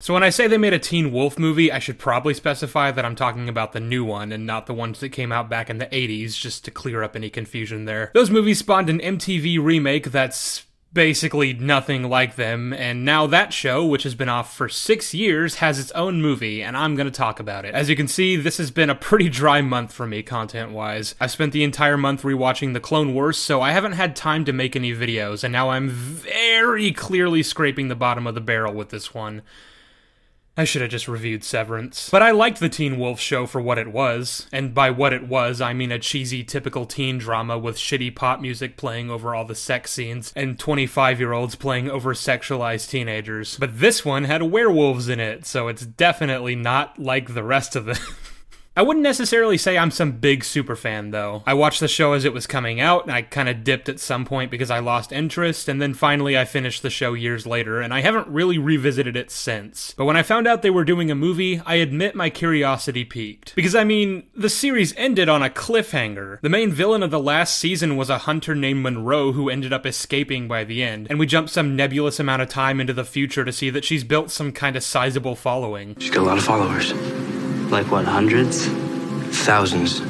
So when I say they made a Teen Wolf movie, I should probably specify that I'm talking about the new one and not the ones that came out back in the 80s, just to clear up any confusion there. Those movies spawned an MTV remake that's basically nothing like them, and now that show, which has been off for six years, has its own movie, and I'm gonna talk about it. As you can see, this has been a pretty dry month for me, content wise. I've spent the entire month rewatching The Clone Wars, so I haven't had time to make any videos, and now I'm very clearly scraping the bottom of the barrel with this one. I should have just reviewed Severance. But I liked the Teen Wolf show for what it was. And by what it was, I mean a cheesy, typical teen drama with shitty pop music playing over all the sex scenes and 25 year olds playing over sexualized teenagers. But this one had werewolves in it, so it's definitely not like the rest of them. I wouldn't necessarily say I'm some big super fan, though. I watched the show as it was coming out, and I kind of dipped at some point because I lost interest, and then finally I finished the show years later, and I haven't really revisited it since. But when I found out they were doing a movie, I admit my curiosity peaked. Because, I mean, the series ended on a cliffhanger. The main villain of the last season was a hunter named Monroe who ended up escaping by the end, and we jumped some nebulous amount of time into the future to see that she's built some kind of sizable following. She's got a lot of followers. Like what, hundreds? Thousands.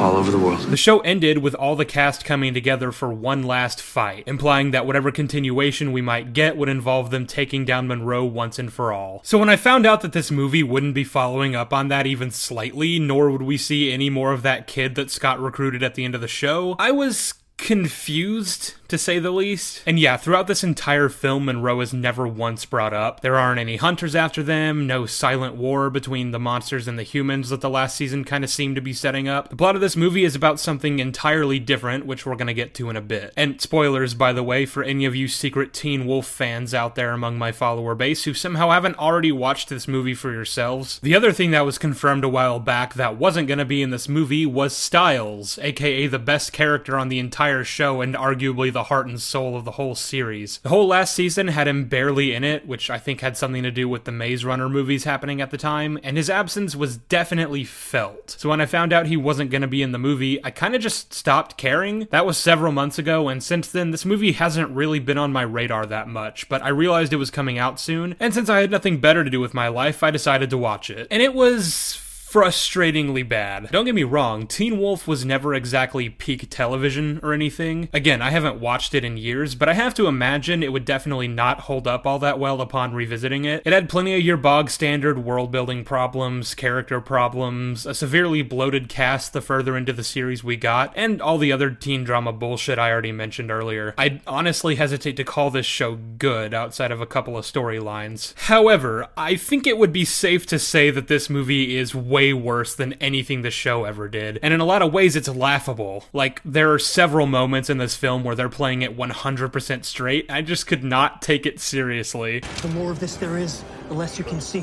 All over the world. The show ended with all the cast coming together for one last fight, implying that whatever continuation we might get would involve them taking down Monroe once and for all. So when I found out that this movie wouldn't be following up on that even slightly, nor would we see any more of that kid that Scott recruited at the end of the show, I was confused to say the least. And yeah, throughout this entire film, Monroe is never once brought up. There aren't any hunters after them, no silent war between the monsters and the humans that the last season kind of seemed to be setting up. The plot of this movie is about something entirely different, which we're gonna get to in a bit. And spoilers, by the way, for any of you secret Teen Wolf fans out there among my follower base who somehow haven't already watched this movie for yourselves. The other thing that was confirmed a while back that wasn't gonna be in this movie was Stiles, aka the best character on the entire show and arguably the heart and soul of the whole series. The whole last season had him barely in it, which I think had something to do with the Maze Runner movies happening at the time, and his absence was definitely felt. So when I found out he wasn't going to be in the movie, I kind of just stopped caring. That was several months ago, and since then, this movie hasn't really been on my radar that much, but I realized it was coming out soon, and since I had nothing better to do with my life, I decided to watch it. And it was frustratingly bad. Don't get me wrong, Teen Wolf was never exactly peak television or anything. Again, I haven't watched it in years, but I have to imagine it would definitely not hold up all that well upon revisiting it. It had plenty of your bog standard world building problems, character problems, a severely bloated cast the further into the series we got, and all the other teen drama bullshit I already mentioned earlier. I'd honestly hesitate to call this show good outside of a couple of storylines. However, I think it would be safe to say that this movie is way way worse than anything the show ever did. And in a lot of ways, it's laughable. Like, there are several moments in this film where they're playing it 100% straight. I just could not take it seriously. The more of this there is, the less you can see.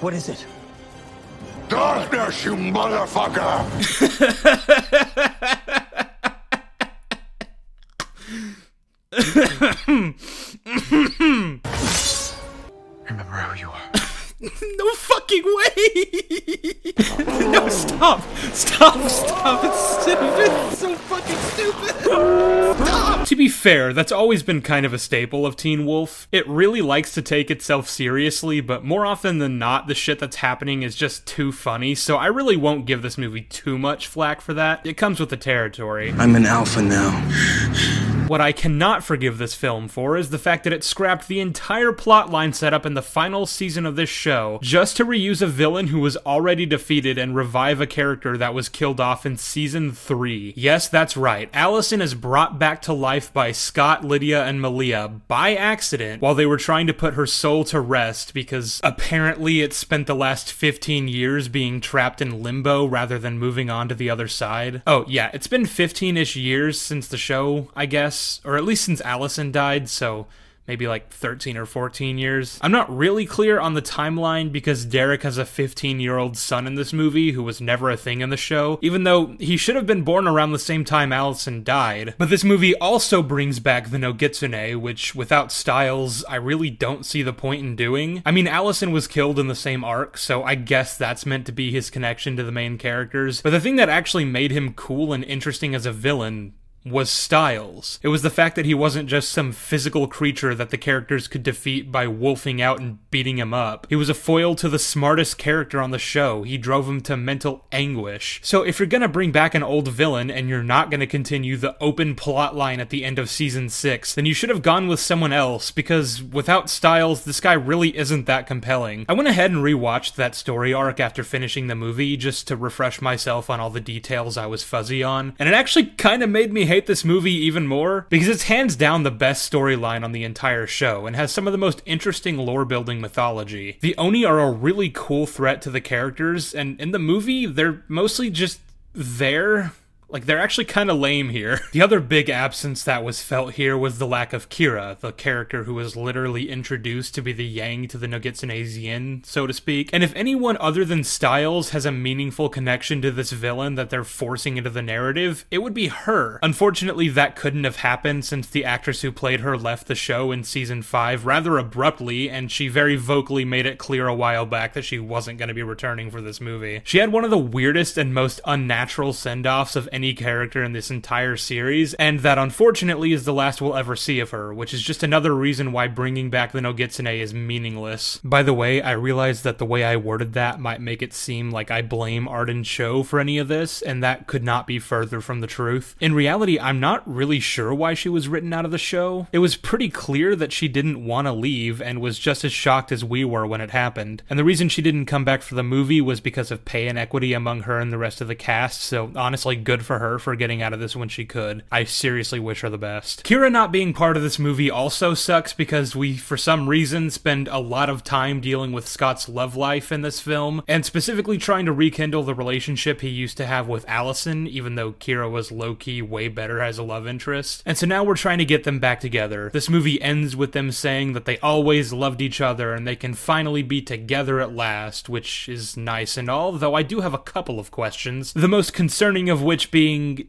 What is it? Darkness, you motherfucker! Remember who you are. no fucking way! no, stop! Stop, stop! It's stupid! It's so fucking stupid! Stop! To be fair, that's always been kind of a staple of Teen Wolf. It really likes to take itself seriously, but more often than not, the shit that's happening is just too funny, so I really won't give this movie too much flack for that. It comes with the territory. I'm an alpha now. What I cannot forgive this film for is the fact that it scrapped the entire plotline set up in the final season of this show just to reuse a villain who was already defeated and revive a character that was killed off in season 3. Yes, that's right. Allison is brought back to life by Scott, Lydia, and Malia by accident while they were trying to put her soul to rest because apparently it spent the last 15 years being trapped in limbo rather than moving on to the other side. Oh, yeah, it's been 15 ish years since the show, I guess or at least since Allison died, so maybe like 13 or 14 years. I'm not really clear on the timeline because Derek has a 15 year old son in this movie who was never a thing in the show, even though he should have been born around the same time Allison died. But this movie also brings back the Nogitsune, which without Stiles, I really don't see the point in doing. I mean, Allison was killed in the same arc, so I guess that's meant to be his connection to the main characters. But the thing that actually made him cool and interesting as a villain was Stiles. It was the fact that he wasn't just some physical creature that the characters could defeat by wolfing out and beating him up. He was a foil to the smartest character on the show. He drove him to mental anguish. So if you're gonna bring back an old villain and you're not gonna continue the open plot line at the end of season 6, then you should have gone with someone else because without Stiles, this guy really isn't that compelling. I went ahead and rewatched that story arc after finishing the movie just to refresh myself on all the details I was fuzzy on, and it actually kind of made me hate this movie even more because it's hands down the best storyline on the entire show and has some of the most interesting lore building mythology. The Oni are a really cool threat to the characters, and in the movie, they're mostly just there like, they're actually kind of lame here. The other big absence that was felt here was the lack of Kira, the character who was literally introduced to be the Yang to the Nogitsune so to speak. And if anyone other than Stiles has a meaningful connection to this villain that they're forcing into the narrative, it would be her. Unfortunately, that couldn't have happened since the actress who played her left the show in season 5 rather abruptly, and she very vocally made it clear a while back that she wasn't going to be returning for this movie. She had one of the weirdest and most unnatural send offs of any character in this entire series, and that unfortunately is the last we'll ever see of her, which is just another reason why bringing back the Nogitsune is meaningless. By the way, I realize that the way I worded that might make it seem like I blame Arden Cho for any of this, and that could not be further from the truth. In reality, I'm not really sure why she was written out of the show. It was pretty clear that she didn't want to leave and was just as shocked as we were when it happened. And the reason she didn't come back for the movie was because of pay inequity among her and the rest of the cast, so honestly, good for her for getting out of this when she could. I seriously wish her the best. Kira not being part of this movie also sucks because we, for some reason, spend a lot of time dealing with Scott's love life in this film, and specifically trying to rekindle the relationship he used to have with Allison, even though Kira was low key way better as a love interest. And so now we're trying to get them back together. This movie ends with them saying that they always loved each other and they can finally be together at last, which is nice and all, though I do have a couple of questions. The most concerning of which being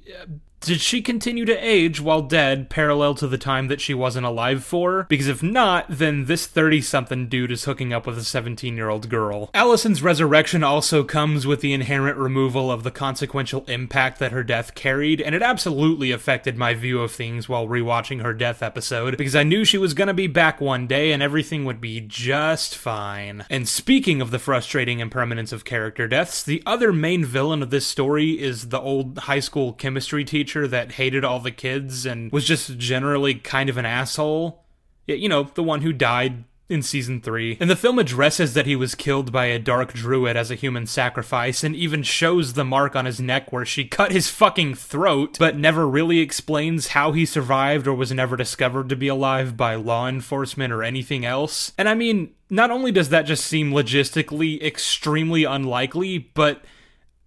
did she continue to age while dead parallel to the time that she wasn't alive for? Because if not, then this 30 something dude is hooking up with a 17 year old girl. Allison's resurrection also comes with the inherent removal of the consequential impact that her death carried, and it absolutely affected my view of things while rewatching her death episode, because I knew she was gonna be back one day and everything would be just fine. And speaking of the frustrating impermanence of character deaths, the other main villain of this story is the old high school chemistry teacher teacher that hated all the kids and was just generally kind of an asshole. You know, the one who died in season 3. And the film addresses that he was killed by a dark druid as a human sacrifice and even shows the mark on his neck where she cut his fucking throat, but never really explains how he survived or was never discovered to be alive by law enforcement or anything else. And I mean, not only does that just seem logistically extremely unlikely, but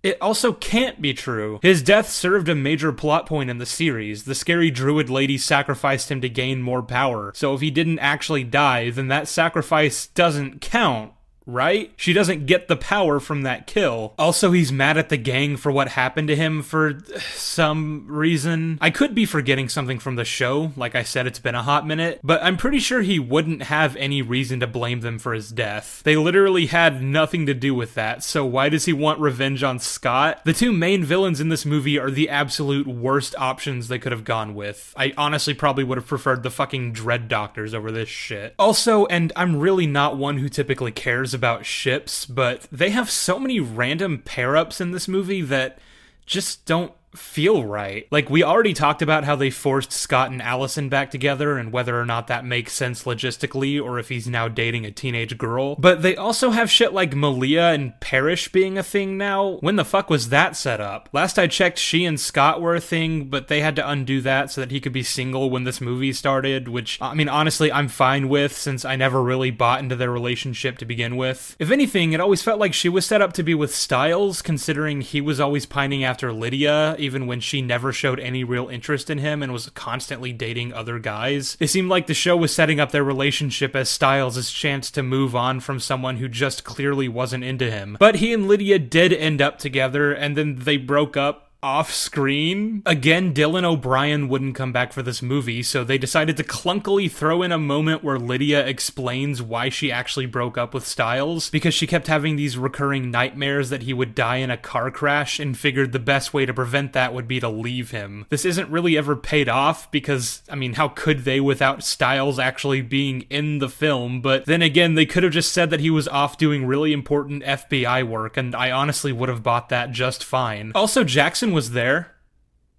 it also can't be true. His death served a major plot point in the series. The scary druid lady sacrificed him to gain more power. So if he didn't actually die, then that sacrifice doesn't count right? She doesn't get the power from that kill. Also, he's mad at the gang for what happened to him for some reason. I could be forgetting something from the show. Like I said, it's been a hot minute, but I'm pretty sure he wouldn't have any reason to blame them for his death. They literally had nothing to do with that, so why does he want revenge on Scott? The two main villains in this movie are the absolute worst options they could have gone with. I honestly probably would have preferred the fucking Dread Doctors over this shit. Also, and I'm really not one who typically cares about ships, but they have so many random pair ups in this movie that just don't feel right. Like we already talked about how they forced Scott and Allison back together and whether or not that makes sense logistically or if he's now dating a teenage girl. But they also have shit like Malia and Parrish being a thing now. When the fuck was that set up? Last I checked, she and Scott were a thing, but they had to undo that so that he could be single when this movie started, which I mean honestly I'm fine with since I never really bought into their relationship to begin with. If anything, it always felt like she was set up to be with Stiles considering he was always pining after Lydia even when she never showed any real interest in him and was constantly dating other guys. It seemed like the show was setting up their relationship as Stiles' chance to move on from someone who just clearly wasn't into him. But he and Lydia did end up together, and then they broke up off screen. Again, Dylan O'Brien wouldn't come back for this movie, so they decided to clunkily throw in a moment where Lydia explains why she actually broke up with Stiles, because she kept having these recurring nightmares that he would die in a car crash and figured the best way to prevent that would be to leave him. This isn't really ever paid off because, I mean, how could they without Stiles actually being in the film? But then again, they could have just said that he was off doing really important FBI work, and I honestly would have bought that just fine. Also, Jackson was there.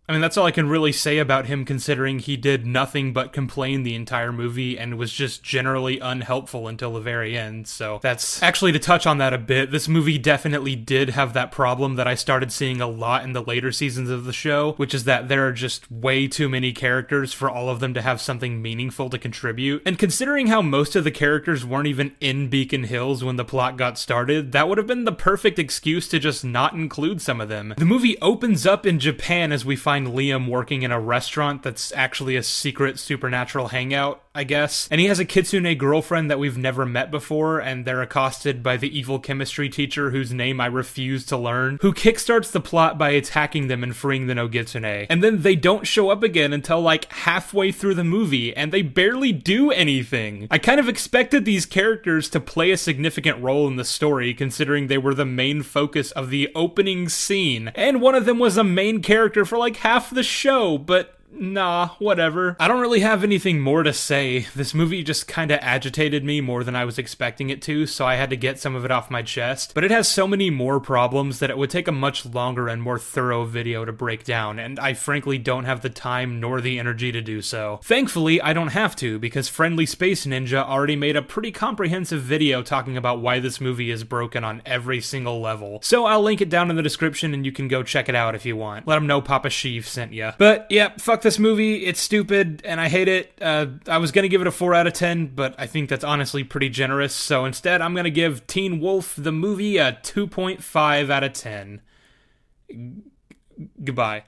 I mean, that's all I can really say about him considering he did nothing but complain the entire movie and was just generally unhelpful until the very end. So that's actually to touch on that a bit. This movie definitely did have that problem that I started seeing a lot in the later seasons of the show, which is that there are just way too many characters for all of them to have something meaningful to contribute. And considering how most of the characters weren't even in Beacon Hills when the plot got started, that would have been the perfect excuse to just not include some of them. The movie opens up in Japan as we find Liam working in a restaurant that's actually a secret supernatural hangout. I guess. And he has a kitsune girlfriend that we've never met before, and they're accosted by the evil chemistry teacher whose name I refuse to learn, who kickstarts the plot by attacking them and freeing the Nogitsune. And then they don't show up again until like halfway through the movie, and they barely do anything. I kind of expected these characters to play a significant role in the story, considering they were the main focus of the opening scene, and one of them was a main character for like half the show, but nah, whatever. I don't really have anything more to say. This movie just kind of agitated me more than I was expecting it to, so I had to get some of it off my chest. But it has so many more problems that it would take a much longer and more thorough video to break down, and I frankly don't have the time nor the energy to do so. Thankfully, I don't have to, because Friendly Space Ninja already made a pretty comprehensive video talking about why this movie is broken on every single level. So I'll link it down in the description and you can go check it out if you want. Let them know Papa Sheev sent ya. But yeah, fuck this movie. It's stupid and I hate it. Uh, I was gonna give it a 4 out of 10, but I think that's honestly pretty generous. So instead, I'm gonna give Teen Wolf the movie a 2.5 out of 10. G- goodbye.